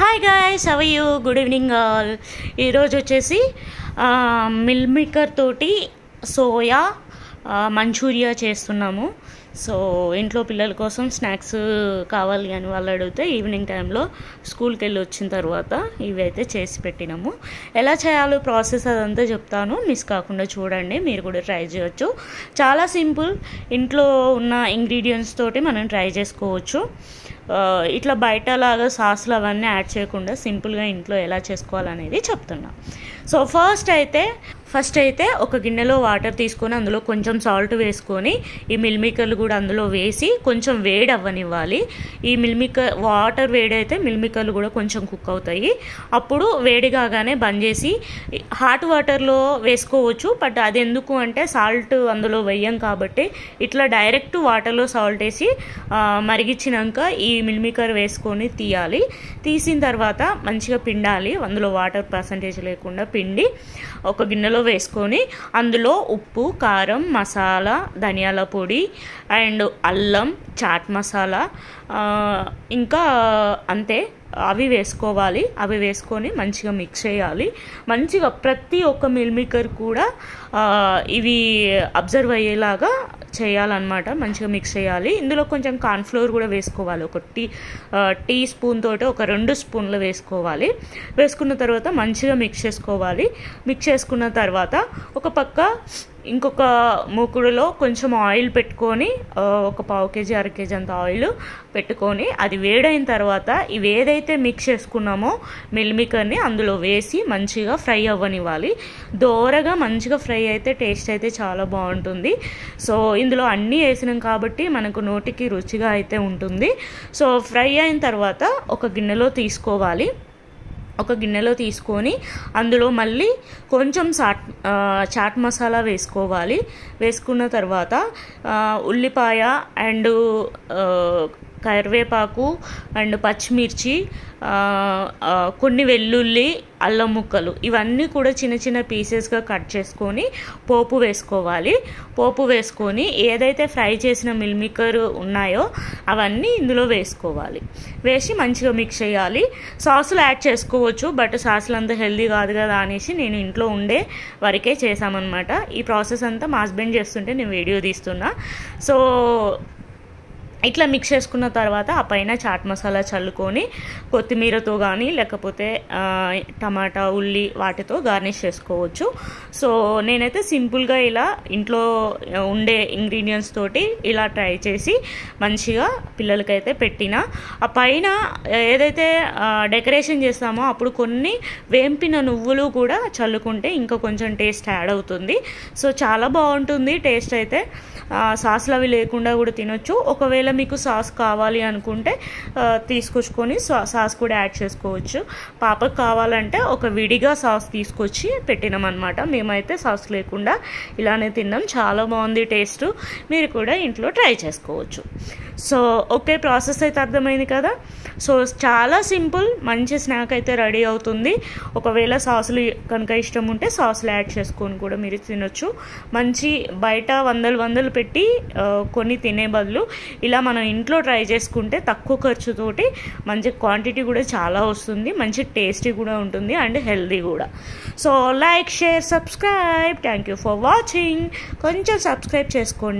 Hi guys have you good evening all ఈరోజు వచ్చేసి మిల్మేకర్ తోటి సోయా మంచూరియా చేస్తున్నాము. సో ఇంట్లో పిల్లల కోసం స్నాక్స్ కావాలి అని వాళ్ళు అడిగితే ఈవినింగ్ టైంలో స్కూల్కి వెళ్ళి వచ్చిన తర్వాత ఇవి అయితే చేసి పెట్టినాము. ఎలా చేయాలో ప్రాసెస్ అదంతా చెప్తాను. మిస్ కాకుండా చూడండి మీరు కూడా ట్రై చేయొచ్చు. చాలా సింపుల్ ఇంట్లో ఉన్న ఇంగ్రీడియంట్స్ తోటి మనం ట్రై చేసుకోవచ్చు. ఇట్లా బయట లాగా సాసులు అవన్నీ యాడ్ చేయకుండా సింపుల్గా ఇంట్లో ఎలా చేసుకోవాలనేది చెప్తున్నా. సో ఫస్ట్ అయితే ఫస్ట్ అయితే ఒక గిన్నెలో వాటర్ తీసుకొని అందులో కొంచెం సాల్ట్ వేసుకొని ఈ మిల్మికర్లు కూడా అందులో వేసి కొంచెం వేడి అవ్వనివ్వాలి. ఈ మిల్మికర్ వాటర్ వేడి అయితే మిల్మికర్లు కూడా కొంచెం కుక్ అవుతాయి. అప్పుడు వేడి కాగానే బంద్ చేసి హాట్ వాటర్లో వేసుకోవచ్చు బట్ అది ఎందుకు అంటే సాల్ట్ అందులో వేయం కాబట్టి ఇట్లా డైరెక్ట్ వాటర్లో సాల్ట్ వేసి మరిగించినాక ఈ మిల్మికర్ వేసుకొని తీయాలి. తీసిన తర్వాత మంచిగా పిండాలి. అందులో వాటర్ పర్సంటేజ్ లేకుండా పిండి. ఒక గిన్నెలో వేసుకొని అందులో ఉప్పు కారం మసాలా ధనియాల పొడి అండ్ అల్లం చాట్ మసాలా ఇంకా అంతే. అవి వేసుకోవాలి. అవి వేసుకొని మంచిగా మిక్స్ చేయాలి. మంచిగా ప్రతి ఒక్క మిల్మికర్ కూడా ఇవి అబ్జర్వ్ అయ్యేలాగా చేయాలన్నమాట మంచిగా మిక్స్ చేయాలి. ఇందులో కొంచెం కార్న్ఫ్లోర్ కూడా వేసుకోవాలి. ఒక టీ టీ స్పూన్ తోటి ఒక రెండు స్పూన్లు వేసుకోవాలి. వేసుకున్న తర్వాత మంచిగా మిక్స్ చేసుకోవాలి. మిక్స్ చేసుకున్న తర్వాత ఒక పక్క ఇంకొక మూకుడులో కొంచెం ఆయిల్ పెట్టుకొని ఒక పావు కేజీ అర కేజీ అంత ఆయిల్ పెట్టుకొని అది వేడైన తర్వాత ఇవి ఏదైతే మిక్స్ చేసుకున్నామో మిల్మికర్ని అందులో వేసి మంచిగా ఫ్రై అవ్వనివ్వాలి. దోరగా మంచిగా ఫ్రై అయితే టేస్ట్ అయితే చాలా బాగుంటుంది. సో ఇందులో అన్నీ వేసినాం కాబట్టి మనకు నోటికి రుచిగా అయితే ఉంటుంది. సో ఫ్రై అయిన తర్వాత ఒక గిన్నెలో తీసుకోవాలి. ఒక గిన్నెలో తీసుకొని అందులో మళ్ళీ కొంచెం చాట్ చాట్ మసాలా వేసుకోవాలి. వేసుకున్న తర్వాత ఉల్లిపాయ అండ్ కరివేపాకు అండ్ పచ్చిమిర్చి కొన్ని వెల్లుల్లి అల్లం ముక్కలు. ఇవన్నీ కూడా చిన్న చిన్న పీసెస్గా కట్ చేసుకొని పోపు వేసుకోవాలి. పోపు వేసుకొని ఏదైతే ఫ్రై చేసిన మిల్మికర్ ఉన్నాయో అవన్నీ ఇందులో వేసుకోవాలి. వేసి మంచిగా మిక్స్ చేయాలి. సాసులు యాడ్ చేసుకోవచ్చు బట్ సాసులు అంత హెల్దీ కాదు కదా అనేసి నేను ఇంట్లో ఉండే వరకే చేశామన్నమాట. ఈ ప్రాసెస్ అంతా మా హస్బెండ్ చేస్తుంటే నేను వీడియో తీస్తున్నా. సో ఇట్లా మిక్స్ చేసుకున్న తర్వాత ఆ పైన చాట్ మసాలా చల్లుకొని కొత్తిమీరతో కానీ లేకపోతే టమాటా ఉల్లి వాటితో గార్నిష్ చేసుకోవచ్చు. సో నేనైతే సింపుల్గా ఇలా ఇంట్లో ఉండే ఇంగ్రీడియంట్స్ తోటి ఇలా ట్రై చేసి మంచిగా పిల్లలకైతే పెట్టిన. ఆ పైన ఏదైతే డెకరేషన్ చేస్తామో అప్పుడు కొన్ని వేంపిన నువ్వులు కూడా చల్లుకుంటే ఇంకా కొంచెం టేస్ట్ యాడ్ అవుతుంది. సో చాలా బాగుంటుంది టేస్ట్ అయితే. సాస్లు అవి లేకుండా కూడా తినొచ్చు. ఒకవేళ మీకు సాస్ కావాలి అనుకుంటే తీసుకొచ్చుకొని సాస్ కూడా యాడ్ చేసుకోవచ్చు. పాపకు కావాలంటే ఒక విడిగా సాస్ తీసుకొచ్చి పెట్టినామన్నమాట. మేమైతే సాస్ లేకుండా ఇలానే తిన్నాం. చాలా బాగుంది టేస్ట్. మీరు కూడా ఇంట్లో ట్రై చేసుకోవచ్చు. సో ఓకే ప్రాసెస్ అయితే అర్థమైంది కదా? సో చాలా సింపుల్. మంచి స్నాక్ అయితే రెడీ అవుతుంది. ఒకవేళ సాసులు కనుక ఇష్టం ఉంటే సాసులు యాడ్ చేసుకొని కూడా మీరు తినొచ్చు. మంచి బయట వందలు వందలు పెట్టి కొన్ని తినే బదులు ఇలా మనం ఇంట్లో ట్రై చేసుకుంటే తక్కువ ఖర్చుతోటి మంచి క్వాంటిటీ కూడా చాలా వస్తుంది మంచి టేస్టీ కూడా ఉంటుంది అండ్ హెల్దీ కూడా. So like share subscribe. Thank you for watching కొంచెం సబ్స్క్రైబ్ చేసుకోండి.